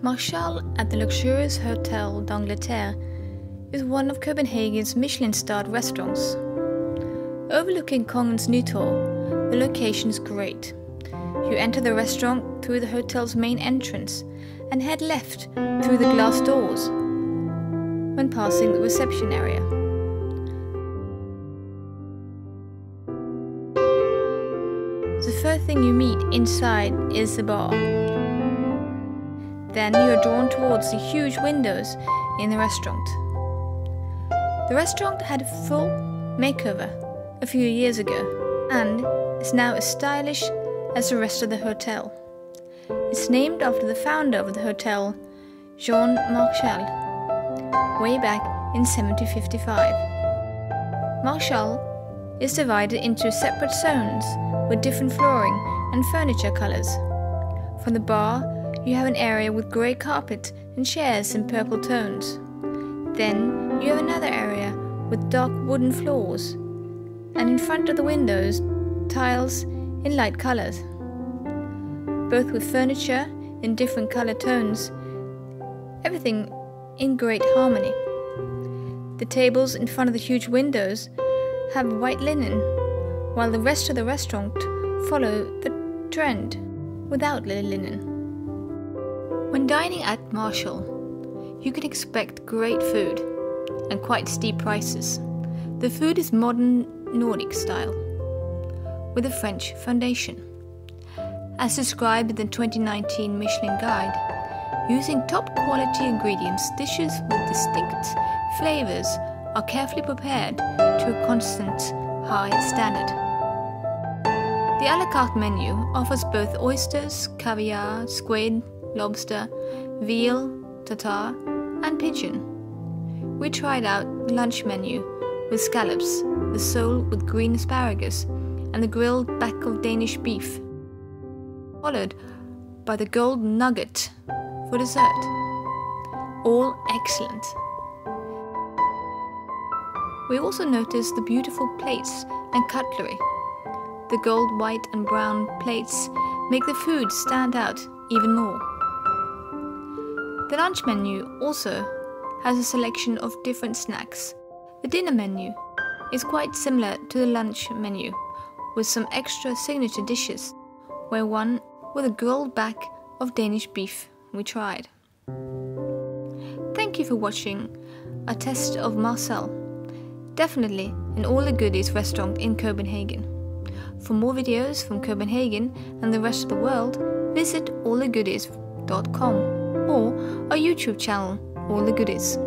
Marchal at the luxurious Hotel d'Angleterre is one of Copenhagen's Michelin starred restaurants. Overlooking Kongens Nytorv, the location is great. You enter the restaurant through the hotel's main entrance and head left through the glass doors when passing the reception area. The first thing you meet inside is the bar. Then you are drawn towards the huge windows in the restaurant. The restaurant had a full makeover a few years ago and is now as stylish as the rest of the hotel. It's named after the founder of the hotel, Jean Marchal, way back in 1755. Marchal is divided into separate zones with different flooring and furniture colors. From the bar, you have an area with grey carpet and chairs in purple tones. Then you have another area with dark wooden floors, and in front of the windows, tiles in light colors. Both with furniture in different color tones, everything in great harmony. The tables in front of the huge windows have white linen, while the rest of the restaurant follow the trend without linen. When dining at Marchal, you can expect great food and quite steep prices. The food is modern Nordic style with a French foundation. As described in the 2019 Michelin Guide, using top quality ingredients, dishes with distinct flavors are carefully prepared to a constant high standard. The a la carte menu offers both oysters, caviar, squid, lobster, veal, tartar, and pigeon. We tried out the lunch menu with scallops, the sole with green asparagus, and the grilled back of Danish beef, followed by the gold nugget for dessert. All excellent. We also noticed the beautiful plates and cutlery. The gold, white, and brown plates make the food stand out even more. The lunch menu also has a selection of different snacks. The dinner menu is quite similar to the lunch menu, with some extra signature dishes, where one with a grilled back of Danish beef we tried. Thank you for watching a test of Marchal definitely an All the Goodies restaurant in Copenhagen. For more videos from Copenhagen and the rest of the world, visit allthegoodies.com or our YouTube channel, All the Goodies.